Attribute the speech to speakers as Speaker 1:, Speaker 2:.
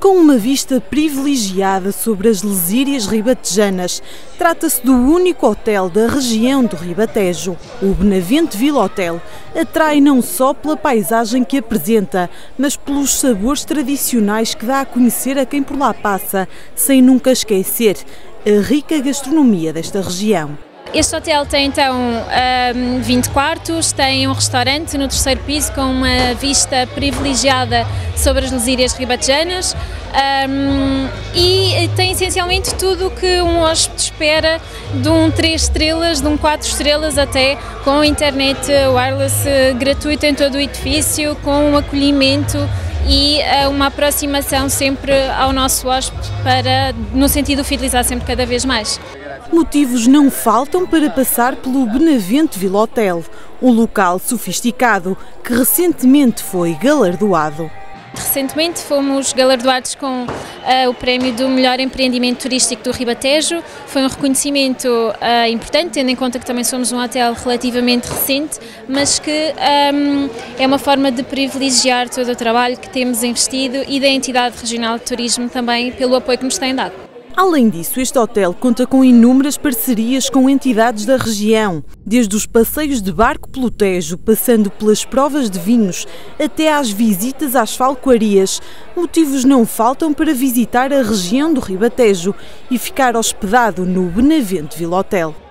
Speaker 1: com uma vista privilegiada sobre as lesírias ribatejanas. Trata-se do único hotel da região do Ribatejo. O Benavente Vila Hotel atrai não só pela paisagem que apresenta, mas pelos sabores tradicionais que dá a conhecer a quem por lá passa, sem nunca esquecer a rica gastronomia desta região.
Speaker 2: Este hotel tem então um, 20 quartos, tem um restaurante no terceiro piso com uma vista privilegiada sobre as lesírias ribatejanas e tem essencialmente tudo o que um hóspede espera de um 3 estrelas, de um 4 estrelas até, com internet wireless gratuita em todo o edifício, com um acolhimento e uh, uma aproximação sempre ao nosso hóspede para, no sentido de fidelizar sempre cada vez mais.
Speaker 1: Motivos não faltam para passar pelo Benavente Vila Hotel, um local sofisticado que recentemente foi galardoado.
Speaker 2: Recentemente fomos galardoados com uh, o prémio do melhor empreendimento turístico do Ribatejo. Foi um reconhecimento uh, importante, tendo em conta que também somos um hotel relativamente recente, mas que um, ehm, é uma forma de privilegiar todo o trabalho que temos investido e da entidade regional de turismo também pelo apoio que nos têm dado.
Speaker 1: Além disso, este hotel conta com inúmeras parcerias com entidades da região, desde os passeios de barco pelo Tejo, passando pelas provas de vinhos, até às visitas às falcoarias. Motivos não faltam para visitar a região do Ribatejo e ficar hospedado no Benavente Vila Hotel.